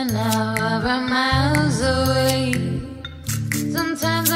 an hour miles away. Sometimes